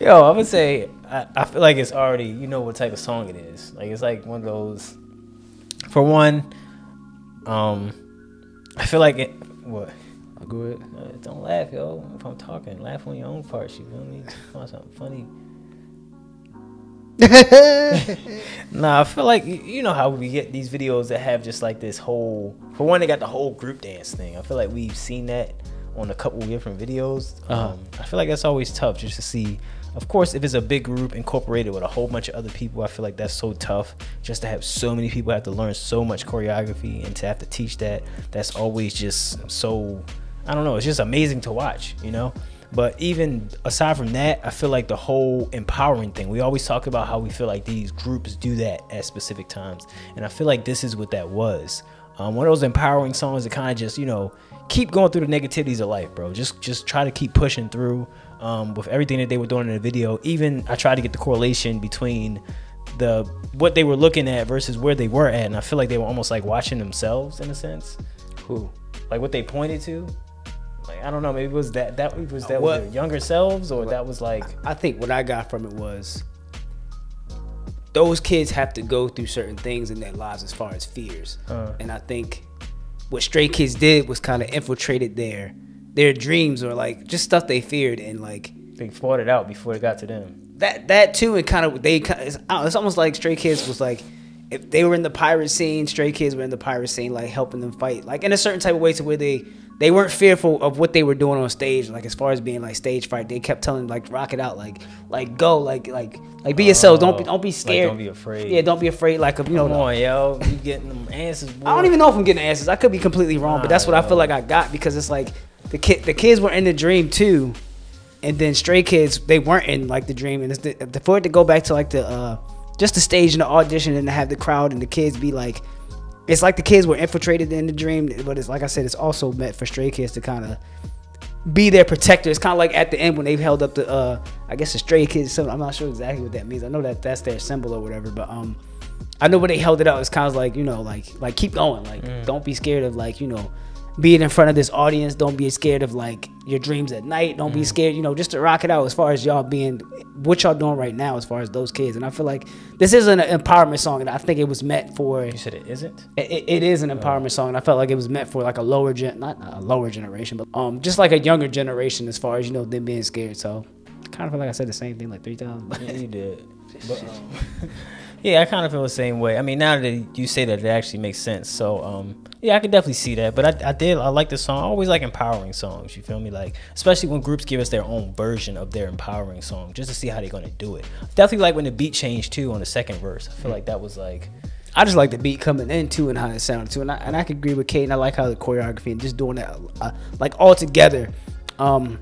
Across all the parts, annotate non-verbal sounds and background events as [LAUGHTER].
Yo, I would say I, I feel like it's already you know what type of song it is. Like it's like one of those. For one, um, I feel like it. What? I'll go ahead. Uh, don't laugh, yo. If I'm talking, laugh on your own parts. You feel me? Find something funny. [LAUGHS] Nah, I feel like you know how we get these videos that have just like this whole. For one, they got the whole group dance thing. I feel like we've seen that on a couple different videos. Uh-huh. Um, I feel like that's always tough just to see. Of course, if it's a big group incorporated with a whole bunch of other people, I feel like that's so tough. Just to have so many people have to learn so much choreography and to have to teach that, that's always just so. I don't know. It's just amazing to watch, you know. But even aside from that, I feel like the whole empowering thing. We always talk about how we feel like these groups do that at specific times, and I feel like this is what that was. Um, one of those empowering songs that kind of just you know keep going through the negativities of life, bro. Just just try to keep pushing through um, with everything that they were doing in the video. Even I tried to get the correlation between the what they were looking at versus where they were at, and I feel like they were almost like watching themselves in a sense, Who? like what they pointed to. Like I don't know, maybe it was that that was that What- was their younger selves, or that was like I think what I got from it was those kids have to go through certain things in their lives as far as fears. Uh. and I think what Stray Kids did was kind of infiltrated their their dreams or like just stuff they feared and like they fought it out before it got to them. that that too and kind of they it's, I don't know, it's almost like Stray Kids was like if they were in the pirate scene, Stray Kids were in the pirate scene, like helping them fight, like in a certain type of way to where they they weren't fearful of what they were doing on stage. Like as far as being like stage fright, they kept telling like rock it out, like like go, like like like be yourself. Don't be don't be Like, scared. don't be afraid. Yeah, don't be afraid. Like you know, Come on, yo, you [LAUGHS] getting them answers. Boy. I don't even know if I'm getting answers. I could be completely wrong, but that's what I feel like I got because it's like the kid, the kids were in the dream too, and then Stray Kids they weren't in like the dream, and it's the, the, for it to go back to like the uh just the stage and the audition and to have the crowd and the kids be like, it's like the kids were infiltrated in the dream, but it's like I said, it's also meant for Stray Kids to kind of be their protector. It's kind of like at the end when they've held up the uh I guess the Stray Kids. So I'm not sure exactly what that means. I know that that's their symbol or whatever, but um. I know when they held it out, it's kind of like you know, like like keep going, like don't be scared of like you know, being in front of this audience. Don't be scared of like your dreams at night. Don't be scared, you know, just to rock it out. As far as y'all being, what y'all doing right now, as far as those kids, and I feel like this is an empowerment song, and I think it was meant for. You said it isn't. It, it is an empowerment song, and I felt like it was meant for like a lower gen, not a lower generation, but um, just like a younger generation as far as you know them being scared. So, kind of feel like I said the same thing like three times. Yeah, you did. [LAUGHS] But, um, [LAUGHS] yeah, I kind of feel the same way. I mean, now that you say that, it actually makes sense. So, um, yeah, I could definitely see that. But I, I did, I like the song. I always like empowering songs. You feel me? Like, especially when groups give us their own version of their empowering song, just to see how they're gonna do it. Definitely like when the beat changed too on the second verse. I feel like that was like, I just like the beat coming in too and how it sounded too, and I and I could agree with Kate. And I like how the choreography and just doing that uh, like all together. Um,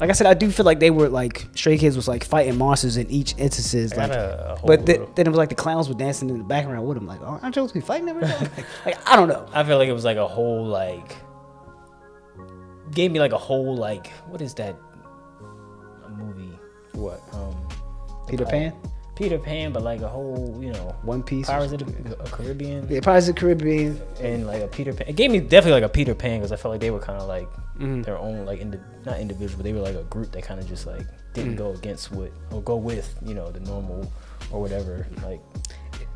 like I said, I do feel like they were like Stray Kids was like fighting monsters in each instances. Like, got a, a whole but th- then it was like the clowns were dancing in the background with them. Like, oh, aren't you supposed to be fighting everybody? like, [LAUGHS] like, I don't know. I feel like it was like a whole like gave me like a whole like what is that a movie? What? Um Peter uh, Pan, Peter Pan, but like a whole, you know, One Piece, Pirates of the a Caribbean yeah, Pirates of the Caribbean. and like a Peter Pan. It gave me definitely like a Peter Pan because I felt like they were kind of like Mm-hmm. their own like indi- not individual, but they were like a group that kind of just like didn't Mm. go against what or go with you know the normal or whatever like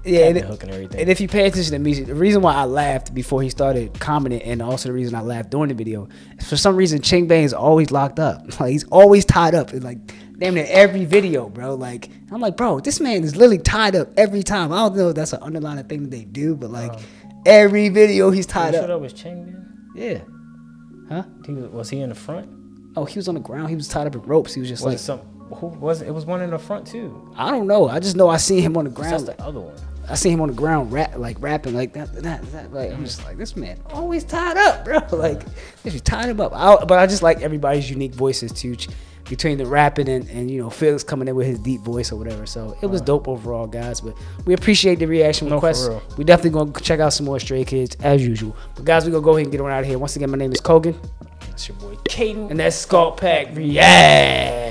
Yeah, and, Hook and everything. and if you pay attention to music, the reason why I laughed before he started commenting, and also the reason I laughed during the video, is for some reason Changbin is always locked up. [LAUGHS] Like he's always tied up in like damn near every video, bro. Like I'm like, bro, this man is literally tied up every time. I don't know if that's an underlying thing that they do, but like um, every video he's tied sure up. that was Changbin? Yeah. Huh? He was, was he in the front? Oh, he was on the ground. He was tied up in ropes. He was just Was like, it some? Who was it? It was one in the front too. I don't know. I just know I seen him on the That's ground. the other one. I see him on the ground rap like rapping like that, that, that like I'm just like this man always tied up, bro. [LAUGHS] Like if you tied him up, I, but I just like everybody's unique voices too, between the rapping and, and you know Felix coming in with his deep voice or whatever. So it was dope overall, guys. But we appreciate the reaction No, for requests. We definitely gonna check out some more Stray Kids as usual. But guys, we gonna go ahead and get on out of here. Once again, my name is Kogun, That's your boy Caaden. and that's SkulkPack React.